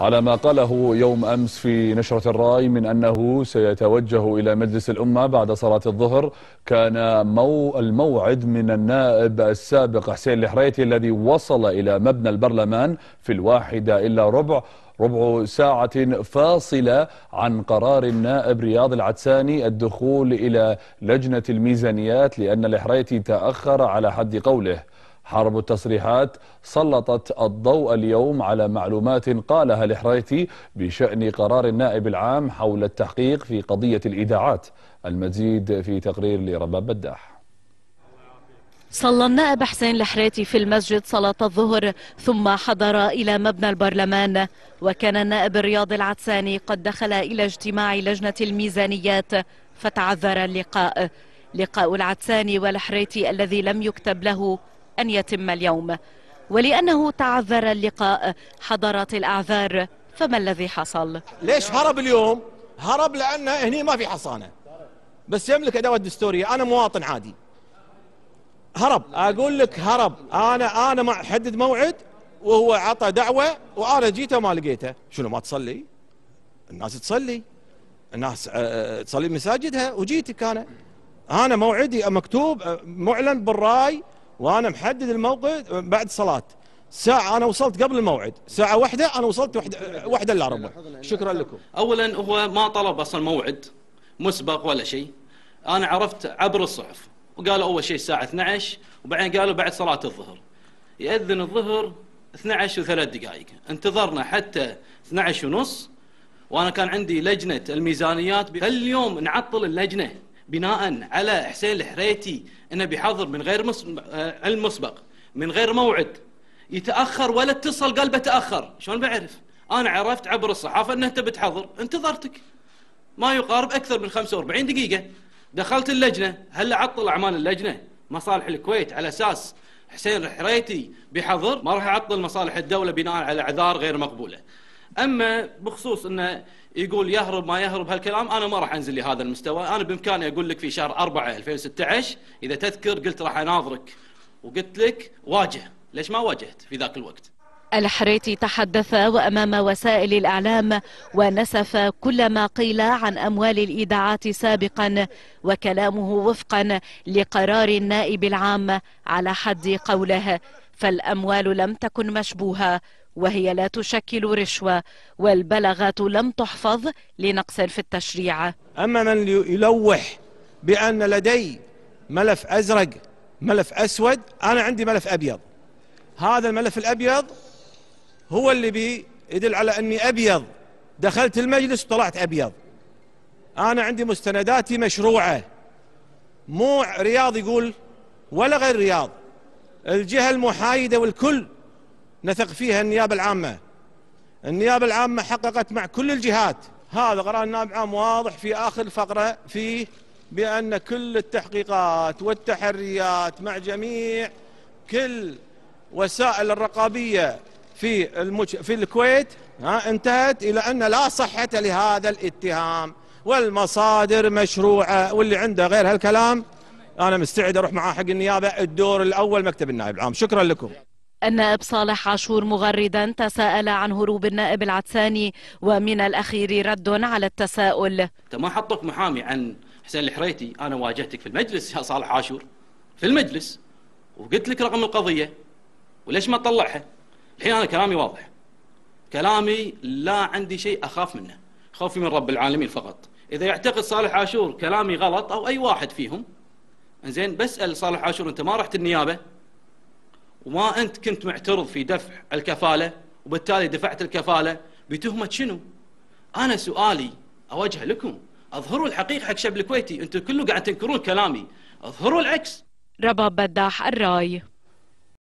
على ما قاله يوم أمس في نشرة الرأي من أنه سيتوجه إلى مجلس الأمة بعد صلاة الظهر كان مو الموعد من النائب السابق حسين الحريتي الذي وصل إلى مبنى البرلمان في الواحدة إلا ربع ربع ساعة فاصلة عن قرار النائب رياض العدساني الدخول إلى لجنة الميزانيات لأن الحريتي تأخر على حد قوله. حرب التصريحات سلطت الضوء اليوم على معلومات قالها الحريتي بشأن قرار النائب العام حول التحقيق في قضية الإيداعات. المزيد في تقرير لرباب بداح. صلى النائب حسين الحريتي في المسجد صلاة الظهر ثم حضر إلى مبنى البرلمان. وكان النائب الرياض العدساني قد دخل إلى اجتماع لجنة الميزانيات فتعذر اللقاء. لقاء العدساني والحريتي الذي لم يكتب له أن يتم اليوم. ولأنه تعذر اللقاء حضرت الأعذار. فما الذي حصل؟ ليش هرب اليوم؟ هرب لأنه هني ما في حصانة. بس يملك أدوات دستورية. أنا مواطن عادي. هرب. أقول لك هرب. أنا أنا حدد موعد وهو عطى دعوة وأنا جيته ما لقيته. شنو ما تصلي؟ الناس تصلي. الناس آه، آه، تصلي مساجدها وجيتك أنا. أنا موعدي مكتوب آه، معلن بالرأي. وأنا محدد الموقع بعد صلاة. ساعة أنا وصلت قبل الموعد. ساعة واحدة أنا وصلت واحدة, واحدة إلا ربع. شكرا لكم. أولا هو ما طلب أصلا موعد مسبق ولا شيء. أنا عرفت عبر الصحف. وقالوا أول شيء الساعة 12 وبعدين قالوا بعد صلاة الظهر. يأذن الظهر 12 وثلاث دقائق. انتظرنا حتى 12 ونص وأنا كان عندي لجنة الميزانيات. اليوم نعطل اللجنة. بناء على حسين الحريتي إنه بيحضر من غير آه، علم مسبق من غير موعد يتأخر ولا اتصل قال بتأخر. شلون بعرف؟ أنا عرفت عبر الصحافة إنه أنت بتحضر انتظرتك. ما يقارب أكثر من 45 دقيقة. دخلت اللجنة. هل عطل أعمال اللجنة. مصالح الكويت على أساس حسين الحريتي بيحضر ما راح يعطل مصالح الدولة بناء على أعذار غير مقبولة. أما بخصوص إنه يقول يهرب ما يهرب هالكلام أنا ما راح أنزل لهذا المستوى. أنا بإمكاني أقول لك في شهر 4 2016 إذا تذكر قلت راح أناظرك وقلت لك واجه. ليش ما واجهت في ذاك الوقت؟ الحريتي تحدث وأمام وسائل الإعلام ونسف كل ما قيل عن أموال الإيداعات سابقا وكلامه وفقا لقرار النائب العام على حد قوله فالأموال لم تكن مشبوهة وهي لا تشكل رشوة والبلاغات لم تحفظ لنقص في التشريع. أما من يلوح بأن لدي ملف أزرق ملف أسود أنا عندي ملف أبيض. هذا الملف الأبيض هو اللي بيدل على أني أبيض. دخلت المجلس وطلعت أبيض. أنا عندي مستنداتي مشروعة. مو رياض يقول ولا غير رياض. الجهة المحايدة والكل نثق فيها النيابة العامة. النيابة العامة حققت مع كل الجهات. هذا قرار النائب العام واضح في آخر الفقرة فيه بأن كل التحقيقات والتحريات مع جميع كل وسائل الرقابية في المج... في الكويت ها انتهت إلى أن لا صحة لهذا الاتهام. والمصادر مشروعة. واللي عنده غير هالكلام أنا مستعد أروح معاه حق النيابة. الدور الأول مكتب النائب العام. شكرا لكم. النائب صالح عاشور مغردا تساءل عن هروب النائب العدساني ومن الأخير رد على التساؤل. أنت ما حطك محامي عن حسين الحريتي أنا واجهتك في المجلس يا صالح عاشور. في المجلس. وقلت لك رقم القضية. وليش ما تطلعها؟ الحين أنا كلامي واضح. كلامي لا عندي شيء أخاف منه. خوفي من رب العالمين فقط. إذا يعتقد صالح عاشور كلامي غلط أو أي واحد فيهم زين بسأل صالح عاشور أنت ما رحت النيابة؟ وما أنت كنت معترض في دفع الكفالة وبالتالي دفعت الكفالة بتهمة شنو؟ أنا سؤالي أوجه لكم. أظهروا الحقيقة حق الشعب الكويتي. أنتم كله قاعد تنكرون كلامي. أظهروا العكس. رباب بداح الرأي.